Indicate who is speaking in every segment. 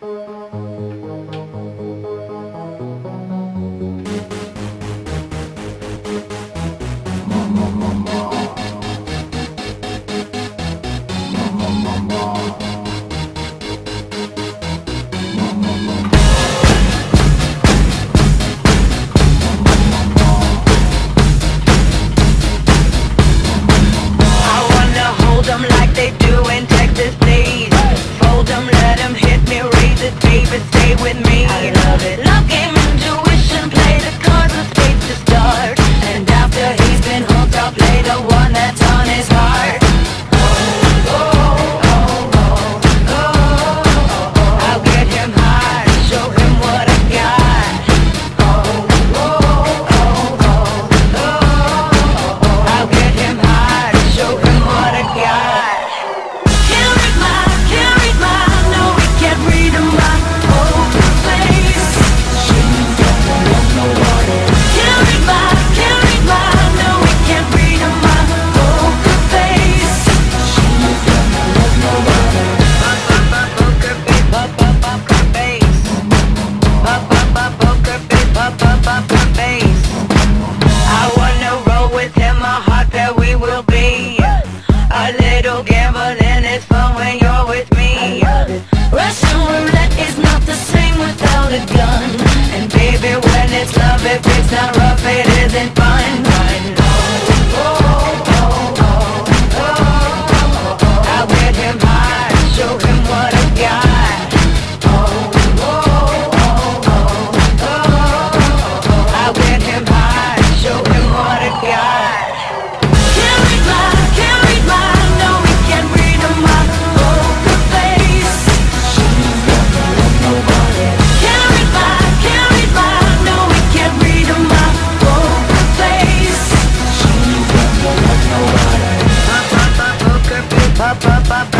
Speaker 1: Música wanna go Pop, pop, pop. ba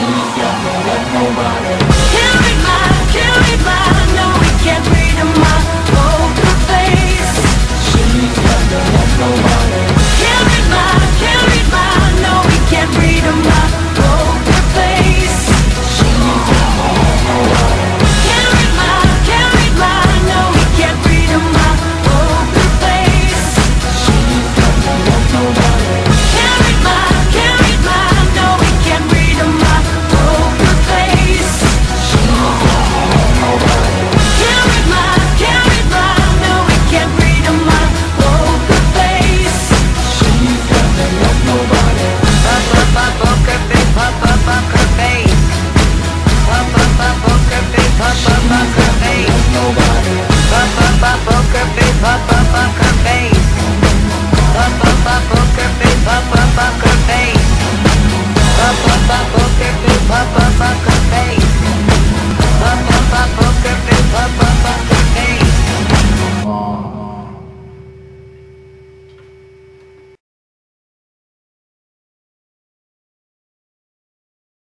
Speaker 1: ain't got me like nobody. back